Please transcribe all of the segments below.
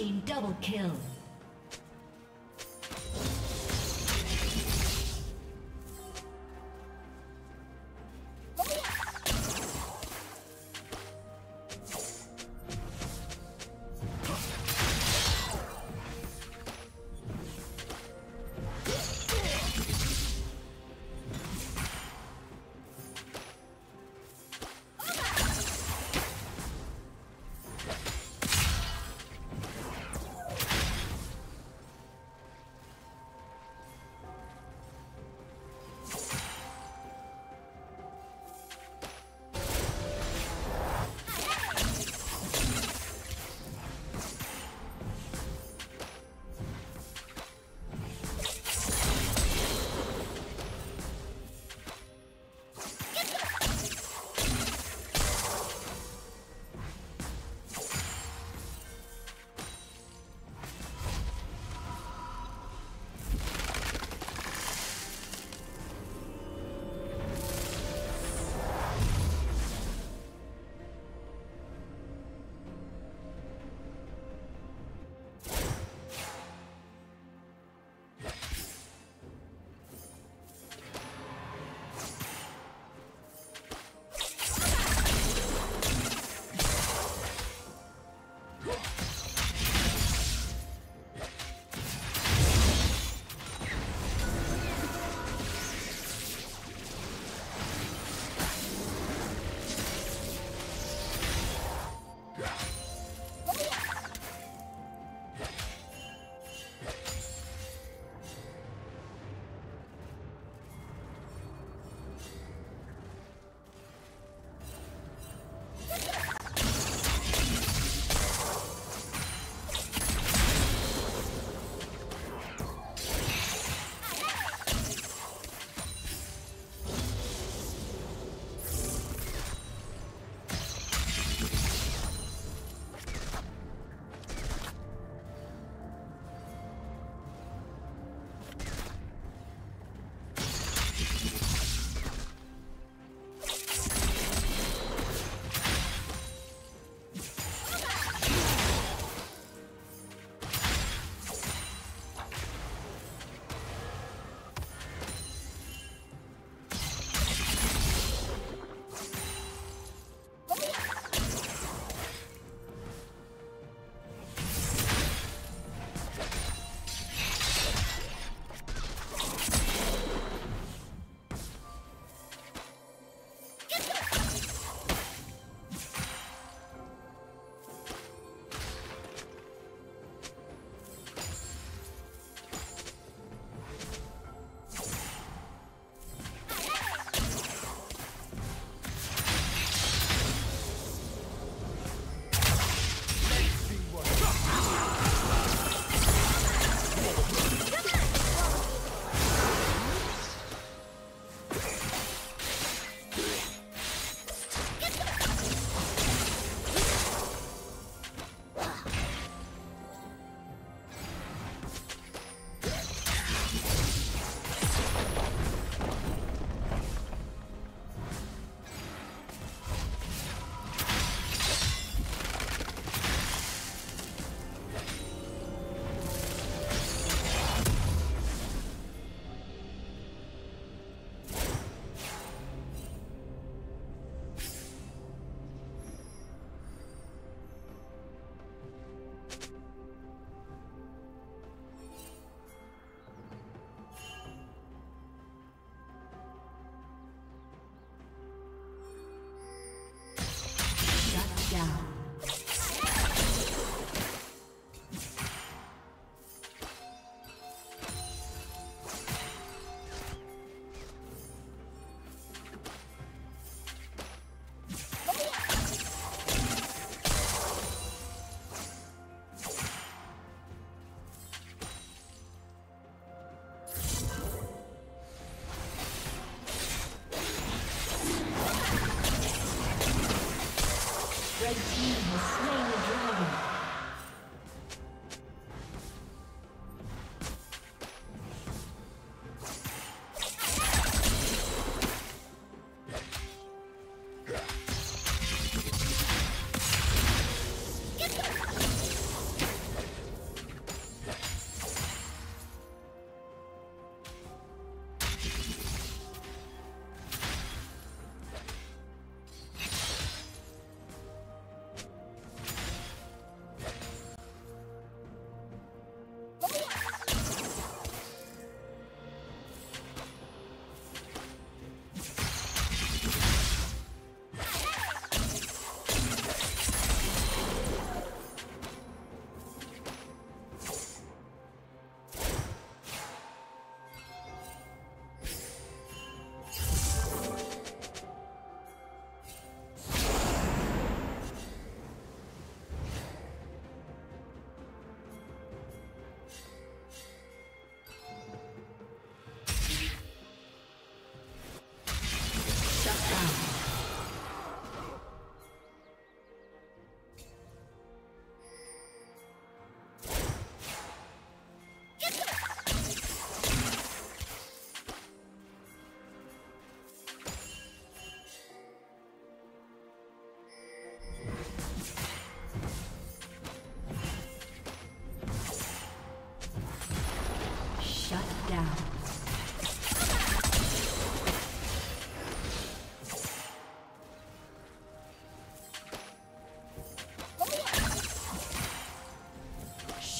team double kill.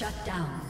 Shut down.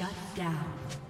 Shut down.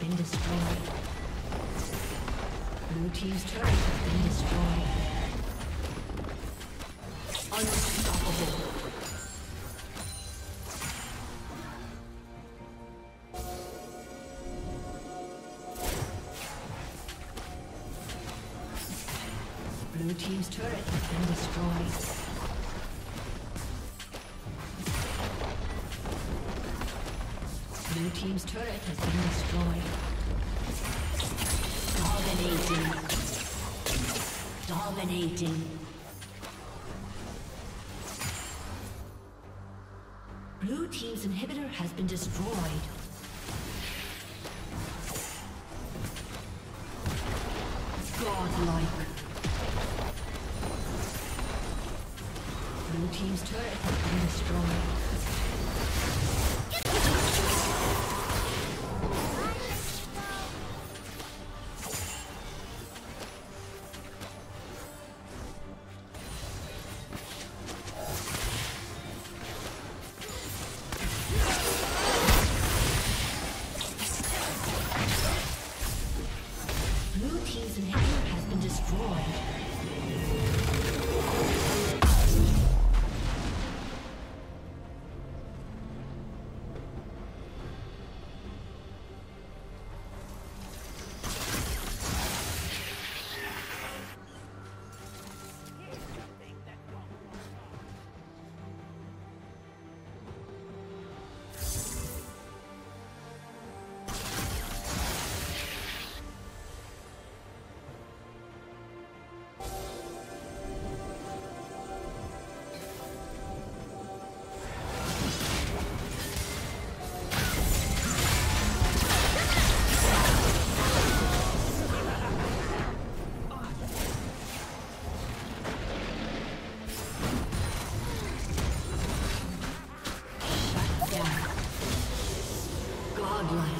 Been destroyed. Blue Team's turret has been destroyed. Unstoppable. Blue Team's turret has been destroyed. Blue team's turret has been destroyed. Dominating. Dominating. Blue Team's inhibitor has been destroyed. Godlike. Blue Team's turret has been destroyed. Bloodline.